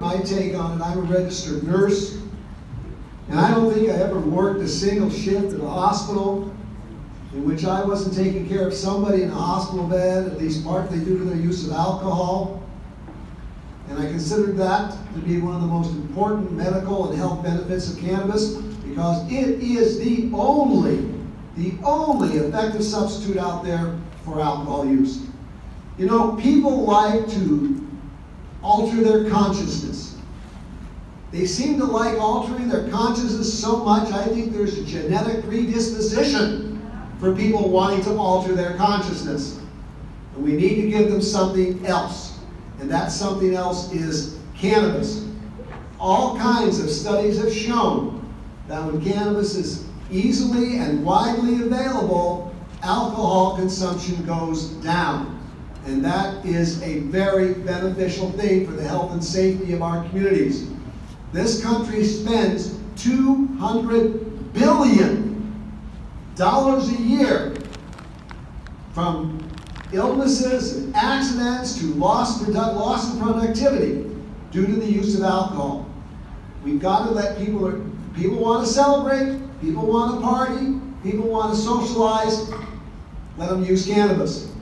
take on it. I'm a registered nurse. And I don't think I ever worked a single shift at a hospital in which I wasn't taking care of somebody in a hospital bed, at least partly due to their use of alcohol. And I considered that to be one of the most important medical and health benefits of cannabis because it is the only, the only effective substitute out there for alcohol use. You know, people like to alter their consciousness. They seem to like altering their consciousness so much, I think there's a genetic predisposition for people wanting to alter their consciousness. And we need to give them something else. And that something else is cannabis. All kinds of studies have shown that when cannabis is easily and widely available, alcohol consumption goes down. And that is a very beneficial thing for the health and safety of our communities. This country spends 200 billion dollars a year from illnesses and accidents to loss, loss of productivity due to the use of alcohol. We've got to let people, people want to celebrate, people want to party, people want to socialize, let them use cannabis.